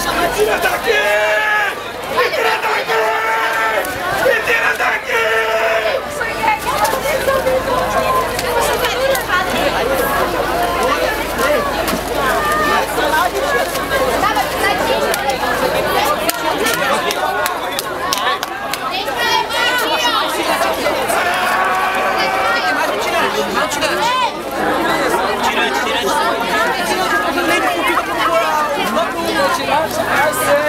今だけ She loves our city.